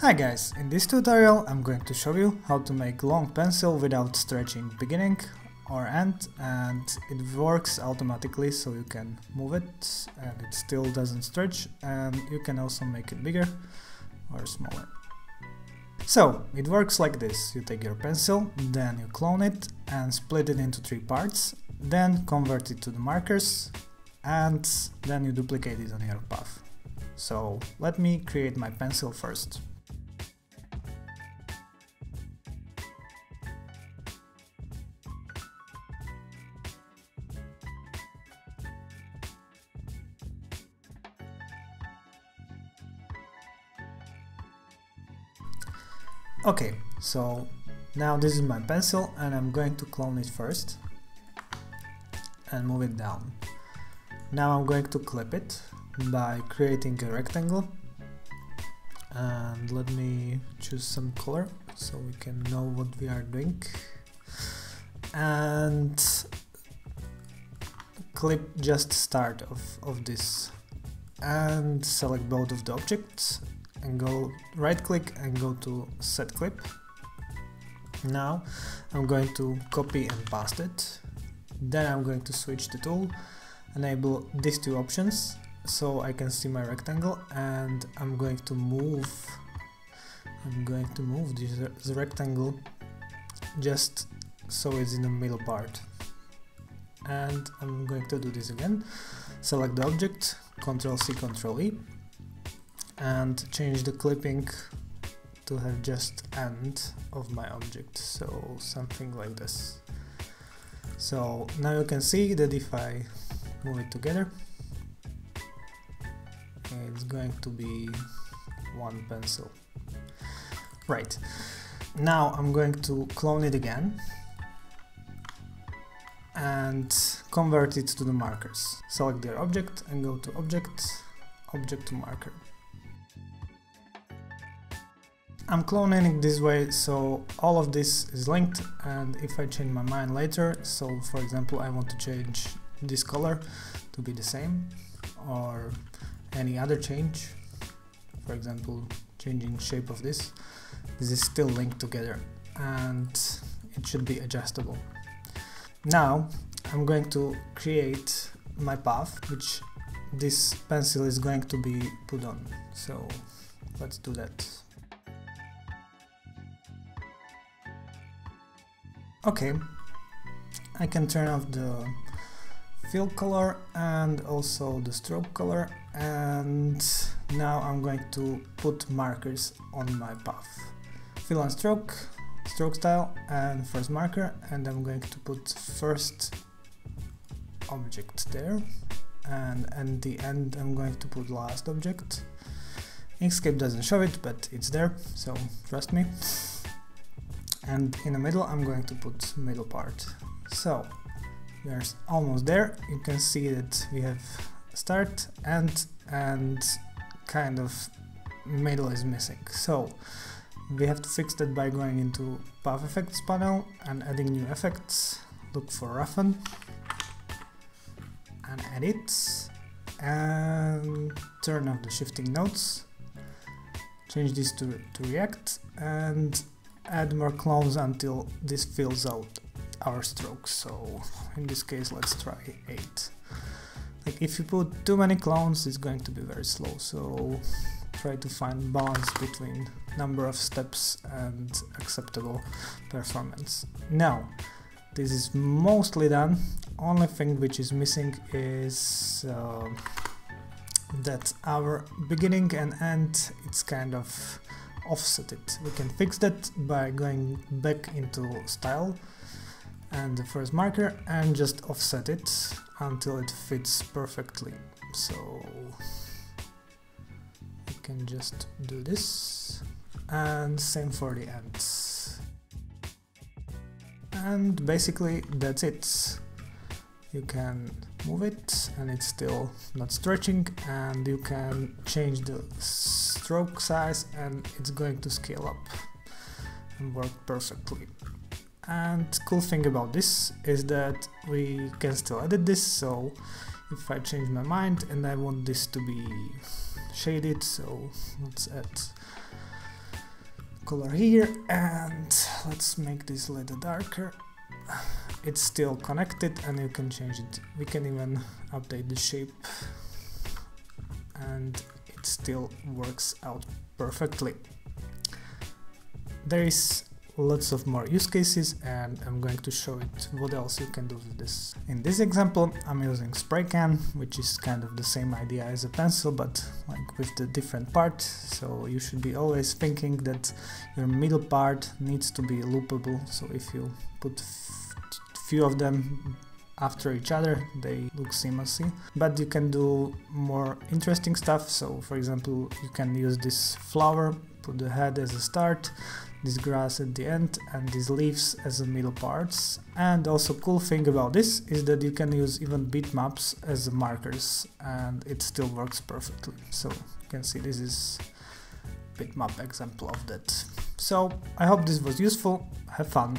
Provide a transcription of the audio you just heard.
Hi guys, in this tutorial I'm going to show you how to make long pencil without stretching beginning or end and it works automatically so you can move it and it still doesn't stretch and you can also make it bigger or smaller. So, it works like this, you take your pencil, then you clone it and split it into three parts, then convert it to the markers and then you duplicate it on your path. So let me create my pencil first. Okay, so now this is my pencil and I'm going to clone it first and move it down. Now I'm going to clip it by creating a rectangle and let me choose some color so we can know what we are doing. And clip just start of, of this. And select both of the objects and go right click and go to set clip. Now I'm going to copy and paste it. Then I'm going to switch the tool, enable these two options so I can see my rectangle and I'm going to move I'm going to move this, rectangle just so it's in the middle part and I'm going to do this again select the object Ctrl C Ctrl E and change the clipping to have just end of my object. So something like this. So now you can see that if I move it together it's going to be one pencil. Right. Now I'm going to clone it again and convert it to the markers. Select their object and go to object object to marker I'm cloning it this way so all of this is linked and if I change my mind later, so for example I want to change this color to be the same or any other change, for example changing shape of this, this is still linked together and it should be adjustable. Now I'm going to create my path which this pencil is going to be put on, so let's do that. Okay, I can turn off the fill color and also the stroke color. And now I'm going to put markers on my path. Fill and stroke, stroke style and first marker. And I'm going to put first object there. And at the end I'm going to put last object. Inkscape doesn't show it but it's there so trust me and in the middle I'm going to put middle part. So we are almost there, you can see that we have start, end and kind of middle is missing. So we have to fix that by going into Path Effects panel and adding new effects, look for roughen. And edit. And turn off the shifting nodes, change this to, to react. And add more clones until this fills out our strokes. So in this case, let's try 8. Like if you put too many clones, it's going to be very slow. So try to find balance between number of steps and acceptable performance. Now, this is mostly done. Only thing which is missing is uh, that our beginning and end, it's kind of offset it. We can fix that by going back into style and the first marker and just offset it until it fits perfectly. So we can just do this and same for the ends. And basically that's it. You can move it and it's still not stretching and you can change the stroke size and it's going to scale up and work perfectly. And cool thing about this is that we can still edit this, so if I change my mind and I want this to be shaded, so let's add color here and let's make this a little darker it's still connected and you can change it. We can even update the shape and it still works out perfectly. There is lots of more use cases and I'm going to show it what else you can do with this. In this example I'm using spray can which is kind of the same idea as a pencil but like with the different part. So you should be always thinking that your middle part needs to be loopable. So if you put few of them after each other they look seamlessly but you can do more interesting stuff so for example you can use this flower put the head as a start this grass at the end and these leaves as the middle parts. And also cool thing about this is that you can use even bitmaps as markers and it still works perfectly. So you can see this is bitmap example of that. So I hope this was useful, have fun